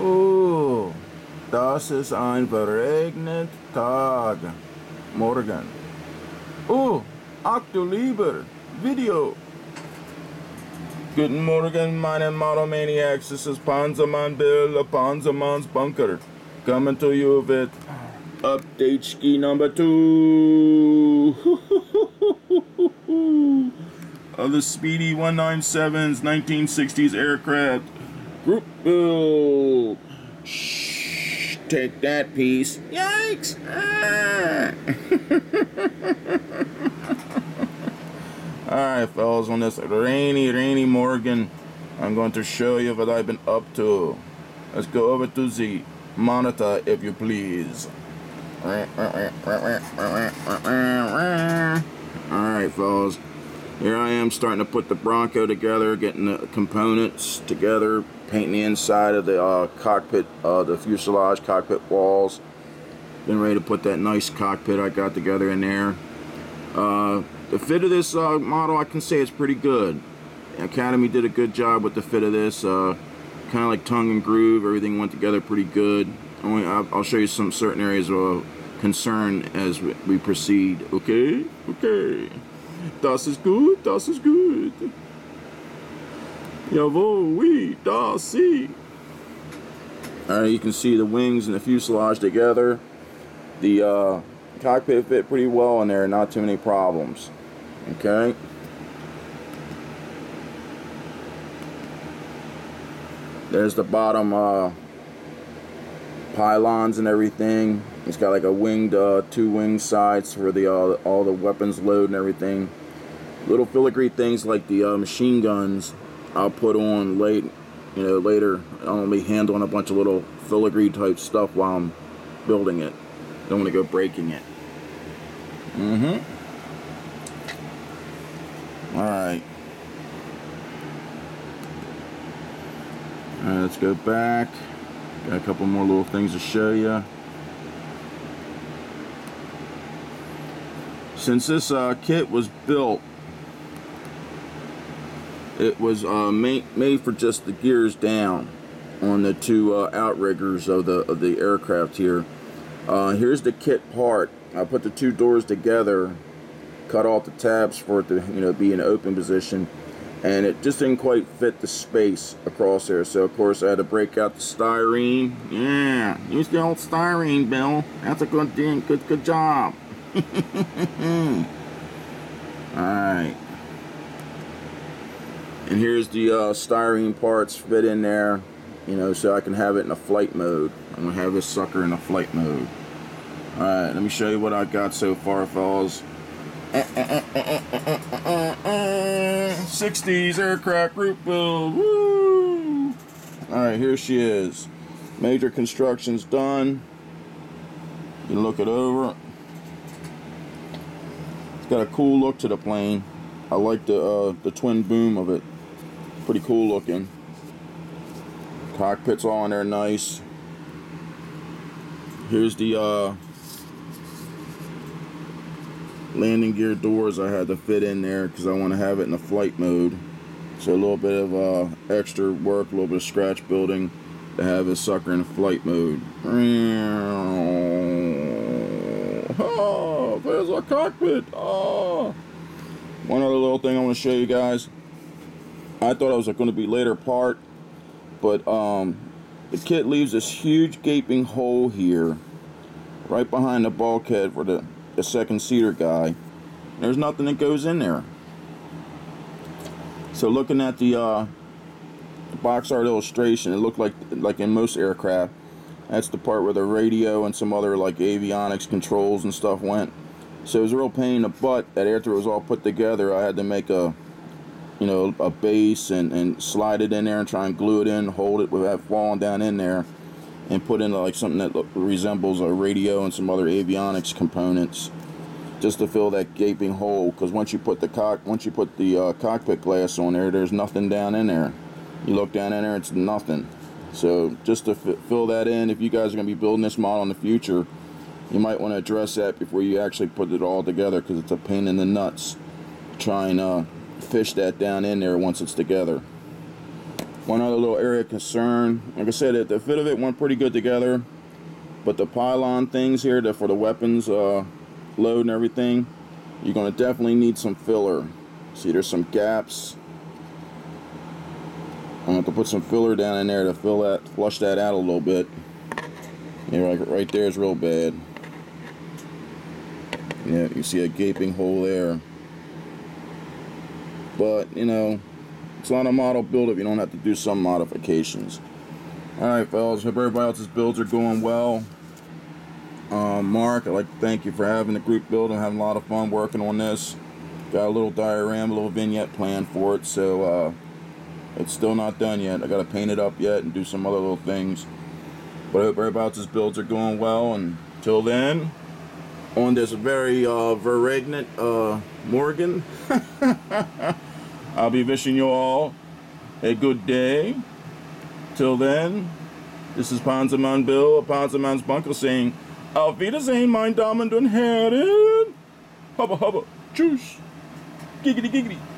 Oh, das ist ein verregnet Tag. Morgen. Oh, ach du lieber, Video. Guten Morgen, meine Model Maniacs. This is Panzerman Bill of Panzerman's Bunker. Coming to you with update ski number two. of the Speedy 197's 1960s aircraft. Group build. Shh, take that piece. Yikes! Ah. Alright, fellas, on this rainy, rainy Morgen, I'm going to show you what I've been up to. Let's go over to the monitor, if you please. Alright, fellas. Here I am starting to put the Bronco together, getting the components together, painting the inside of the uh, cockpit, uh, the fuselage cockpit walls. Getting ready to put that nice cockpit I got together in there. Uh, the fit of this uh, model, I can say it's pretty good. Academy did a good job with the fit of this. Uh, kind of like tongue and groove, everything went together pretty good. Only I'll show you some certain areas of concern as we proceed. Okay? Okay. Das ist gut, das ist gut. Jawohl, oui, da, si. Alright, you can see the wings and the fuselage together. The uh, cockpit fit pretty well in there, not too many problems. Okay? There's the bottom uh, pylons and everything. It's got like a winged, uh, two wing sides for the uh, all the weapons load and everything. Little filigree things like the uh, machine guns I'll put on late, you know, later. I'll be handling a bunch of little filigree type stuff while I'm building it. Don't want to go breaking it. Mm-hmm. All right. All right, let's go back. Got a couple more little things to show you. Since this uh, kit was built, it was uh, made, made for just the gears down on the two uh, outriggers of the of the aircraft here. Uh, here's the kit part. I put the two doors together, cut off the tabs for it to you know be in open position, and it just didn't quite fit the space across there. So of course I had to break out the styrene. Yeah, use the old styrene, Bill. That's a good thing. Good good job. All right. And here's the uh, styrene parts fit in there, you know, so I can have it in a flight mode. I'm gonna have this sucker in a flight mode. All right, let me show you what I got so far, fellas. 60s aircraft root build. Woo! All right, here she is. Major construction's done. You look it over. Got a cool look to the plane. I like the uh, the twin boom of it. Pretty cool looking. Cockpit's all in there nice. Here's the uh, landing gear doors I had to fit in there because I want to have it in the flight mode. So a little bit of uh, extra work, a little bit of scratch building to have this sucker in flight mode. There's a cockpit. Oh. One other little thing I want to show you guys. I thought it was going to be later part, but um, the kit leaves this huge gaping hole here, right behind the bulkhead for the, the second seater guy. There's nothing that goes in there. So looking at the, uh, the box art illustration, it looked like like in most aircraft, that's the part where the radio and some other like avionics controls and stuff went. So it was a real pain in the butt that after it was all put together, I had to make a you know, a base and, and slide it in there and try and glue it in, hold it without falling down in there, and put in like something that resembles a radio and some other avionics components, just to fill that gaping hole. Because once you put the cock, once you put the uh, cockpit glass on there, there's nothing down in there. You look down in there, it's nothing. So just to fill that in, if you guys are going to be building this model in the future, you might want to address that before you actually put it all together because it's a pain in the nuts trying to fish that down in there once it's together. One other little area of concern. Like I said, the fit of it went pretty good together. But the pylon things here that for the weapons uh, load and everything, you're going to definitely need some filler. See, there's some gaps. I'm going to put some filler down in there to fill that, flush that out a little bit. Yeah, right, right there is real bad. Yeah, you see a gaping hole there. But, you know, it's not a model build if you don't have to do some modifications. Alright, fellas, hope everybody else's builds are going well. Um, Mark, I'd like to thank you for having the group build. I'm having a lot of fun working on this. Got a little diorama, a little vignette plan for it, so uh, it's still not done yet. I got to paint it up yet and do some other little things. But I hope everybody else's builds are going well. And until then, on this very uh, verregnant uh, Morgen, I'll be wishing you all a good day. Till then, this is Panzerman Bill of Panzerman's Bunker saying, Auf Wiedersehen, mein Damen und Herren. Hubba hubba. Tschüss. Giggity giggity.